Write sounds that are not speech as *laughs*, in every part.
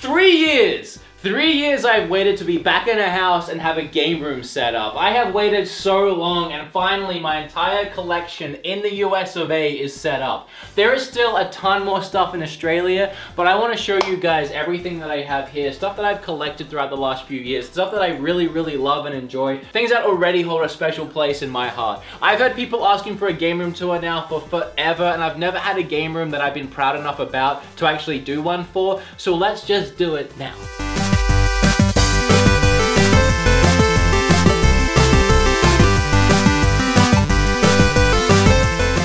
Three years! Three years I've waited to be back in a house and have a game room set up. I have waited so long and finally my entire collection in the US of A is set up. There is still a ton more stuff in Australia, but I want to show you guys everything that I have here, stuff that I've collected throughout the last few years, stuff that I really, really love and enjoy, things that already hold a special place in my heart. I've had people asking for a game room tour now for forever and I've never had a game room that I've been proud enough about to actually do one for, so let's just do it now.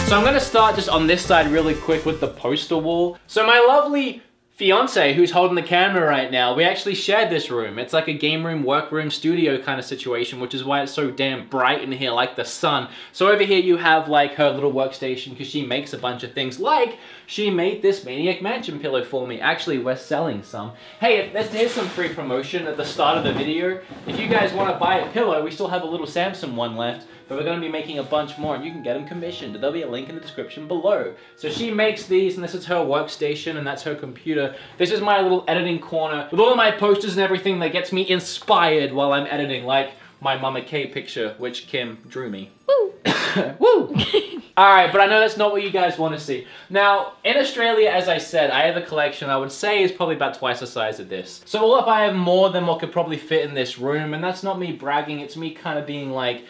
So I'm gonna start just on this side really quick with the poster wall. So my lovely fiance who's holding the camera right now, we actually shared this room. It's like a game room, workroom, studio kind of situation, which is why it's so damn bright in here, like the sun. So over here you have like her little workstation because she makes a bunch of things like she made this Maniac Mansion pillow for me. Actually, we're selling some. Hey, here's some free promotion at the start of the video. If you guys want to buy a pillow, we still have a little Samson one left but we're going to be making a bunch more and you can get them commissioned. There'll be a link in the description below. So she makes these and this is her workstation and that's her computer. This is my little editing corner with all of my posters and everything that gets me inspired while I'm editing, like my Mama K picture, which Kim drew me. Woo! *coughs* Woo! *laughs* Alright, but I know that's not what you guys want to see. Now, in Australia, as I said, I have a collection I would say is probably about twice the size of this. So all if I have more than what could probably fit in this room? And that's not me bragging, it's me kind of being like,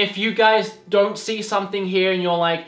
if you guys don't see something here and you're like,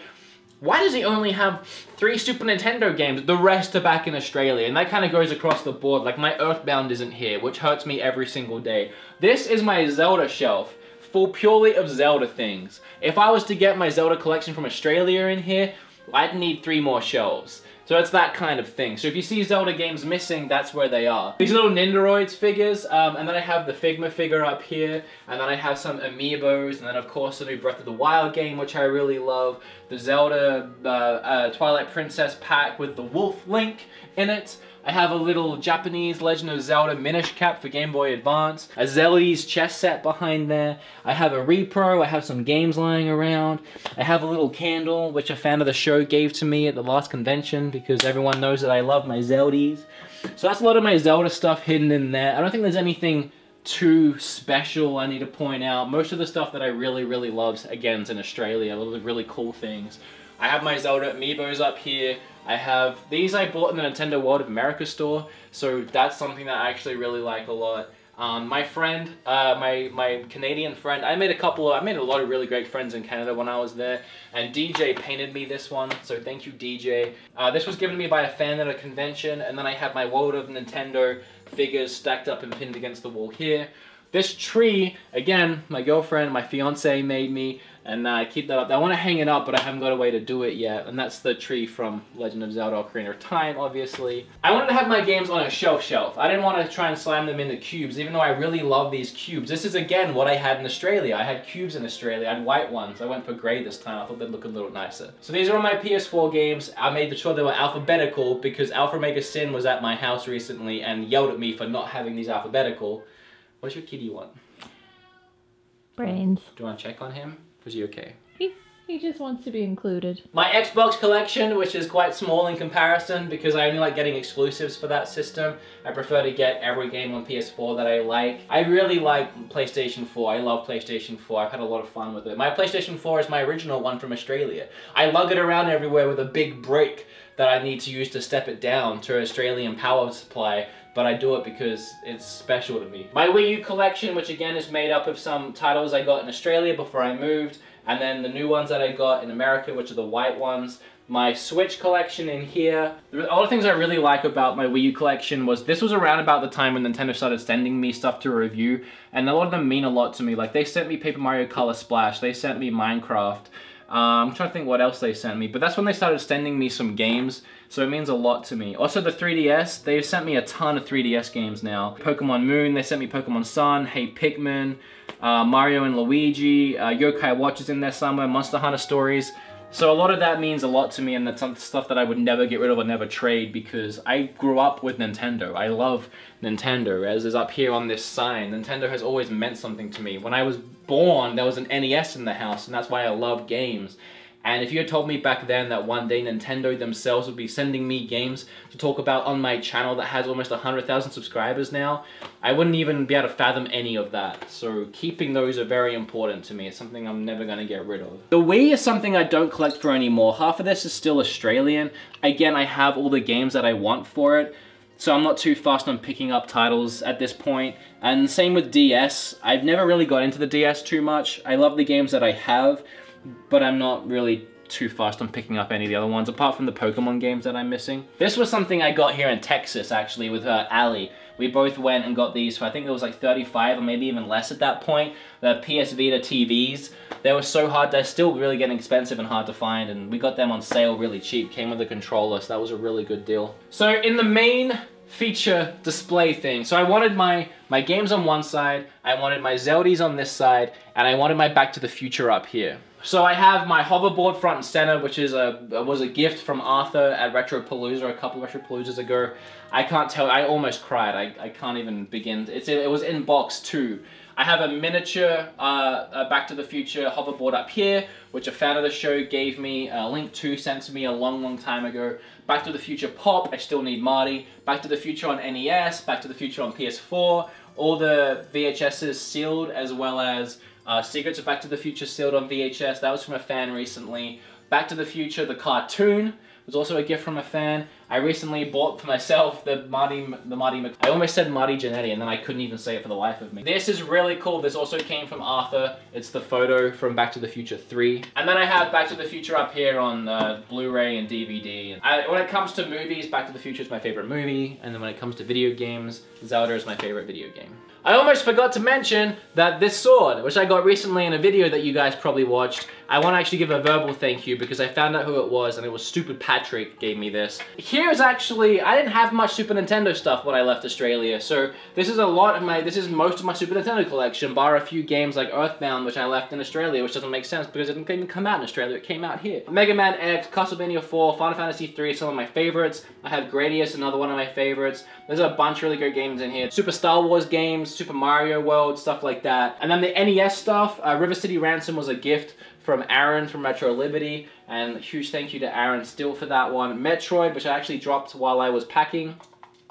why does he only have three Super Nintendo games? The rest are back in Australia. And that kind of goes across the board. Like my Earthbound isn't here, which hurts me every single day. This is my Zelda shelf full purely of Zelda things. If I was to get my Zelda collection from Australia in here, I'd need three more shelves. So it's that kind of thing. So if you see Zelda games missing, that's where they are. These little Nendoroids figures, um, and then I have the Figma figure up here, and then I have some Amiibos, and then of course the new Breath of the Wild game, which I really love, the Zelda uh, uh, Twilight Princess pack with the Wolf Link in it, I have a little Japanese Legend of Zelda Minish cap for Game Boy Advance. A Zellies chess set behind there. I have a repro. I have some games lying around. I have a little candle, which a fan of the show gave to me at the last convention because everyone knows that I love my Zeldies. So that's a lot of my Zelda stuff hidden in there. I don't think there's anything too special I need to point out. Most of the stuff that I really, really love, again, is in Australia. A lot of really cool things. I have my Zelda amiibos up here. I have, these I bought in the Nintendo World of America store, so that's something that I actually really like a lot. Um, my friend, uh, my, my Canadian friend, I made a couple of, I made a lot of really great friends in Canada when I was there, and DJ painted me this one, so thank you DJ. Uh, this was given to me by a fan at a convention, and then I have my World of Nintendo figures stacked up and pinned against the wall here. This tree, again, my girlfriend, my fiance made me and I keep that up. I want to hang it up, but I haven't got a way to do it yet, and that's the tree from Legend of Zelda Ocarina of Time, obviously. I wanted to have my games on a shelf shelf. I didn't want to try and slam them into cubes, even though I really love these cubes. This is, again, what I had in Australia. I had cubes in Australia. I had white ones. I went for grey this time. I thought they'd look a little nicer. So these are all my PS4 games. I made sure they were alphabetical because AlphaOmegaSin was at my house recently and yelled at me for not having these alphabetical. What's your kitty want? Brains. Do you want to check on him? Was he okay? He, he just wants to be included. My Xbox collection, which is quite small in comparison because I only like getting exclusives for that system. I prefer to get every game on PS4 that I like. I really like PlayStation 4. I love PlayStation 4. I've had a lot of fun with it. My PlayStation 4 is my original one from Australia. I lug it around everywhere with a big brick that I need to use to step it down to Australian power supply but I do it because it's special to me. My Wii U collection, which again is made up of some titles I got in Australia before I moved, and then the new ones that I got in America, which are the white ones. My Switch collection in here. All the things I really like about my Wii U collection was this was around about the time when Nintendo started sending me stuff to review, and a lot of them mean a lot to me. Like they sent me Paper Mario Color Splash, they sent me Minecraft, um, I'm trying to think what else they sent me, but that's when they started sending me some games, so it means a lot to me. Also, the 3DS, they've sent me a ton of 3DS games now. Pokemon Moon, they sent me Pokemon Sun, Hey Pikmin, uh, Mario and Luigi, uh, Yokai Watch is in there somewhere, Monster Hunter Stories. So a lot of that means a lot to me and that's some stuff that I would never get rid of or never trade because I grew up with Nintendo. I love Nintendo, as is up here on this sign. Nintendo has always meant something to me. When I was born, there was an NES in the house and that's why I love games. And if you had told me back then that one day Nintendo themselves would be sending me games to talk about on my channel that has almost 100,000 subscribers now, I wouldn't even be able to fathom any of that. So keeping those are very important to me. It's something I'm never going to get rid of. The Wii is something I don't collect for anymore. Half of this is still Australian. Again, I have all the games that I want for it. So I'm not too fast on picking up titles at this point. And same with DS. I've never really got into the DS too much. I love the games that I have, but I'm not really too fast on picking up any of the other ones, apart from the Pokemon games that I'm missing. This was something I got here in Texas, actually, with uh, Ali. We both went and got these for, I think it was like 35 or maybe even less at that point. The PS Vita TVs. They were so hard, they're still really getting expensive and hard to find, and we got them on sale really cheap. Came with a controller, so that was a really good deal. So in the main feature display thing. So I wanted my, my games on one side, I wanted my Zeldies on this side, and I wanted my Back to the Future up here. So I have my hoverboard front and center, which is a was a gift from Arthur at Retropalooza a couple of Retropaloozas ago. I can't tell, I almost cried. I, I can't even begin. It's It was in box two. I have a miniature uh, Back to the Future hoverboard up here, which a fan of the show gave me, a link to, sent to me a long, long time ago. Back to the Future Pop, I still need Marty. Back to the Future on NES, Back to the Future on PS4. All the VHSs sealed, as well as uh, Secrets of Back to the Future sealed on VHS. That was from a fan recently. Back to the Future, the cartoon, was also a gift from a fan. I recently bought for myself the Marty, the Marty, I almost said Marty Jannetty and then I couldn't even say it for the life of me. This is really cool. This also came from Arthur. It's the photo from Back to the Future 3. And then I have Back to the Future up here on uh, Blu-ray and DVD. I, when it comes to movies, Back to the Future is my favorite movie. And then when it comes to video games, Zelda is my favorite video game. I almost forgot to mention that this sword, which I got recently in a video that you guys probably watched, I want to actually give a verbal thank you because I found out who it was and it was Stupid Patrick gave me this. Here's actually, I didn't have much Super Nintendo stuff when I left Australia, so this is a lot of my, this is most of my Super Nintendo collection, bar a few games like Earthbound, which I left in Australia, which doesn't make sense because it didn't even come out in Australia, it came out here. Mega Man X, Castlevania 4, Final Fantasy 3, some of my favorites. I have Gradius, another one of my favorites. There's a bunch of really great games in here. Super Star Wars games, Super Mario World, stuff like that. And then the NES stuff, uh, River City Ransom was a gift from Aaron from Metro Liberty, and huge thank you to Aaron still for that one. Metroid, which I actually dropped while I was packing,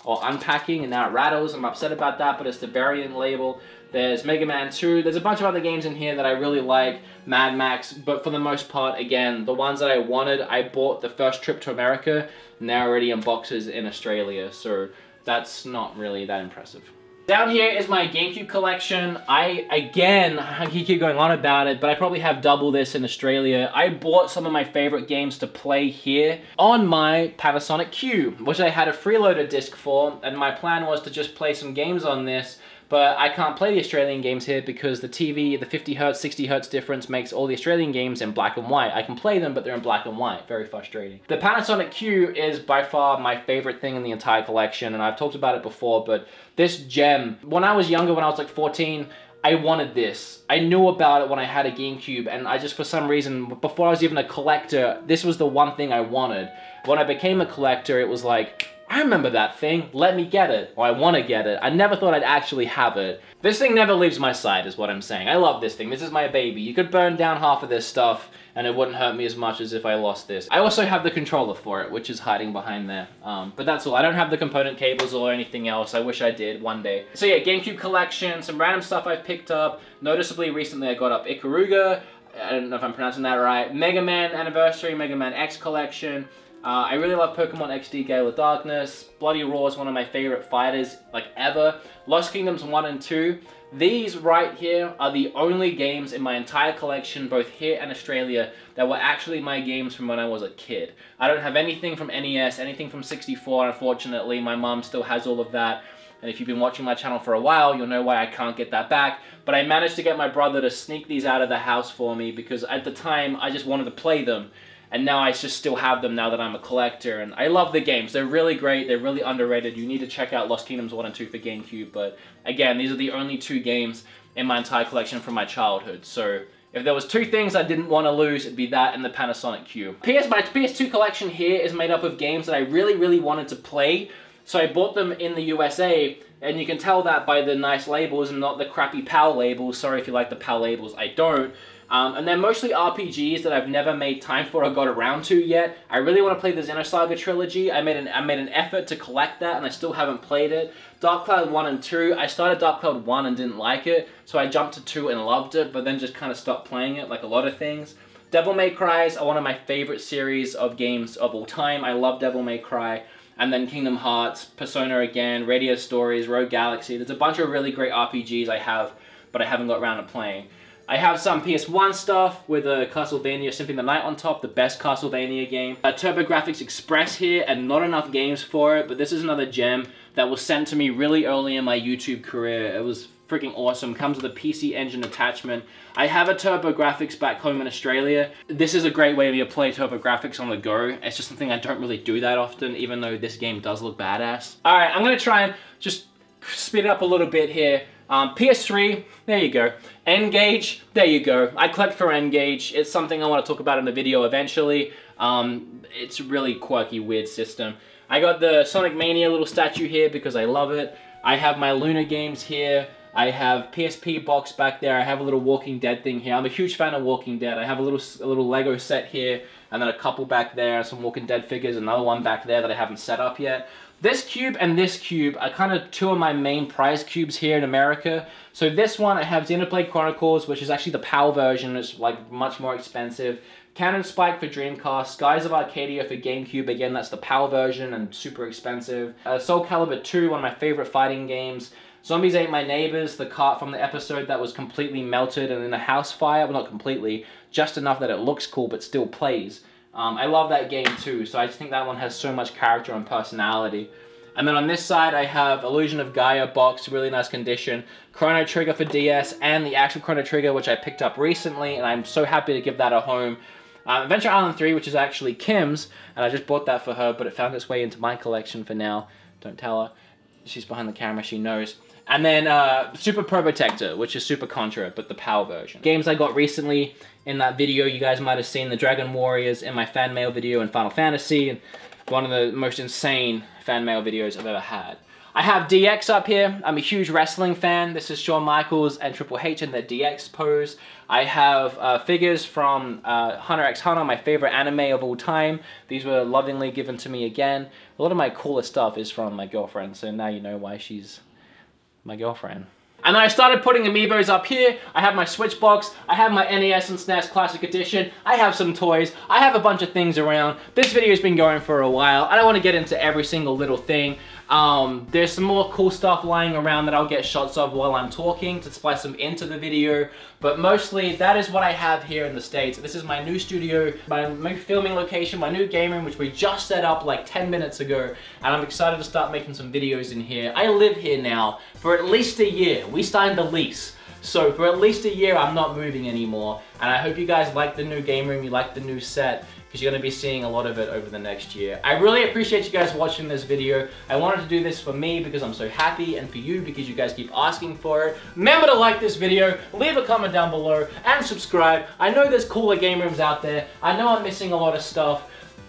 or unpacking, and now it rattles. I'm upset about that, but it's the variant label. There's Mega Man 2. There's a bunch of other games in here that I really like. Mad Max, but for the most part, again, the ones that I wanted, I bought the first trip to America, and they're already in boxes in Australia, so that's not really that impressive. Down here is my GameCube collection. I, again, I keep going on about it, but I probably have double this in Australia. I bought some of my favorite games to play here on my Panasonic Cube, which I had a freeloader disc for, and my plan was to just play some games on this but I can't play the Australian games here because the TV, the 50 hertz, 60 hertz difference makes all the Australian games in black and white. I can play them, but they're in black and white. Very frustrating. The Panasonic Q is by far my favorite thing in the entire collection, and I've talked about it before, but this gem, when I was younger, when I was like 14, I wanted this. I knew about it when I had a GameCube, and I just, for some reason, before I was even a collector, this was the one thing I wanted. When I became a collector, it was like, I remember that thing, let me get it, or I want to get it. I never thought I'd actually have it. This thing never leaves my side is what I'm saying. I love this thing, this is my baby. You could burn down half of this stuff and it wouldn't hurt me as much as if I lost this. I also have the controller for it, which is hiding behind there. Um, but that's all. I don't have the component cables or anything else. I wish I did one day. So yeah, GameCube collection, some random stuff I've picked up. Noticeably, recently I got up Ikaruga. I don't know if I'm pronouncing that right. Mega Man Anniversary, Mega Man X collection. Uh, I really love Pokemon XD Gale of Darkness. Bloody Roar is one of my favorite fighters, like ever. Lost Kingdoms 1 and 2. These right here are the only games in my entire collection, both here and Australia, that were actually my games from when I was a kid. I don't have anything from NES, anything from 64, unfortunately. My mom still has all of that. And if you've been watching my channel for a while, you'll know why I can't get that back. But I managed to get my brother to sneak these out of the house for me because at the time, I just wanted to play them and now I just still have them now that I'm a collector, and I love the games. They're really great, they're really underrated. You need to check out Lost Kingdoms 1 and 2 for GameCube, but again, these are the only two games in my entire collection from my childhood, so if there was two things I didn't want to lose, it'd be that and the Panasonic Cube. PS, my PS2 collection here is made up of games that I really, really wanted to play, so I bought them in the USA, and you can tell that by the nice labels and not the crappy PAL labels. Sorry if you like the PAL labels, I don't. Um, and they're mostly RPGs that I've never made time for or got around to yet. I really want to play the Xenosaga trilogy. I made an I made an effort to collect that, and I still haven't played it. Dark Cloud 1 and 2, I started Dark Cloud 1 and didn't like it, so I jumped to 2 and loved it, but then just kind of stopped playing it, like a lot of things. Devil May Cry are one of my favorite series of games of all time. I love Devil May Cry. And then Kingdom Hearts, Persona again, Radiata Stories, Rogue Galaxy. There's a bunch of really great RPGs I have, but I haven't got around to playing. I have some PS1 stuff with a Castlevania Symphony of the Night on top, the best Castlevania game. A TurboGrafx Express here, and not enough games for it, but this is another gem that was sent to me really early in my YouTube career. It was freaking awesome. Comes with a PC Engine attachment. I have a TurboGrafx back home in Australia. This is a great way to play TurboGrafx on the go. It's just something I don't really do that often, even though this game does look badass. All right, I'm gonna try and just speed it up a little bit here. Um, PS3, there you go. N-Gage, there you go. I collect for N-Gage. It's something I want to talk about in the video eventually. Um, it's a really quirky, weird system. I got the Sonic Mania little statue here because I love it. I have my Lunar games here. I have PSP box back there. I have a little Walking Dead thing here. I'm a huge fan of Walking Dead. I have a little a little Lego set here, and then a couple back there, some Walking Dead figures, another one back there that I haven't set up yet. This cube and this cube are kind of two of my main prize cubes here in America. So this one, I have Xenoblade Chronicles, which is actually the PAL version. It's like much more expensive. Cannon Spike for Dreamcast, Skies of Arcadia for GameCube, again that's the PAL version and super expensive. Uh, Soul Calibur 2, one of my favorite fighting games. Zombies Ate My Neighbors, the cart from the episode that was completely melted and in a house fire, well not completely, just enough that it looks cool but still plays. Um, I love that game too, so I just think that one has so much character and personality. And then on this side, I have Illusion of Gaia box, really nice condition, Chrono Trigger for DS, and the actual Chrono Trigger, which I picked up recently, and I'm so happy to give that a home. Uh, Adventure Island 3, which is actually Kim's, and I just bought that for her, but it found its way into my collection for now. Don't tell her. She's behind the camera, she knows. And then uh, Super Probotector, which is Super Contra, but the PAL version. Games I got recently in that video, you guys might have seen the Dragon Warriors in my fan mail video and Final Fantasy, and one of the most insane fan mail videos I've ever had. I have DX up here. I'm a huge wrestling fan. This is Shawn Michaels and Triple H in their DX pose. I have uh, figures from uh, Hunter x Hunter, my favorite anime of all time. These were lovingly given to me again. A lot of my coolest stuff is from my girlfriend, so now you know why she's my girlfriend. And then I started putting amiibos up here. I have my Switch box. I have my NES and SNES Classic Edition. I have some toys. I have a bunch of things around. This video's been going for a while. I don't want to get into every single little thing. Um, there's some more cool stuff lying around that I'll get shots of while I'm talking to splice them into the video. But mostly, that is what I have here in the States. This is my new studio, my new filming location, my new game room, which we just set up like 10 minutes ago. And I'm excited to start making some videos in here. I live here now for at least a year. We signed the lease. So for at least a year, I'm not moving anymore. And I hope you guys like the new game room, you like the new set because you're going to be seeing a lot of it over the next year. I really appreciate you guys watching this video. I wanted to do this for me because I'm so happy and for you because you guys keep asking for it. Remember to like this video, leave a comment down below, and subscribe. I know there's cooler game rooms out there. I know I'm missing a lot of stuff.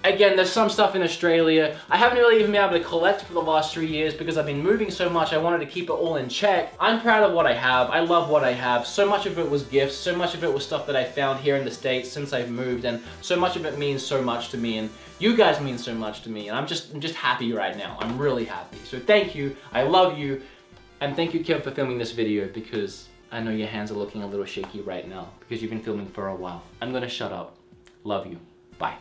Again, there's some stuff in Australia. I haven't really even been able to collect for the last three years because I've been moving so much, I wanted to keep it all in check. I'm proud of what I have. I love what I have. So much of it was gifts. So much of it was stuff that I found here in the States since I've moved. And so much of it means so much to me. And you guys mean so much to me. And I'm just, I'm just happy right now. I'm really happy. So thank you. I love you. And thank you, Kim, for filming this video because I know your hands are looking a little shaky right now because you've been filming for a while. I'm gonna shut up. Love you. Bye.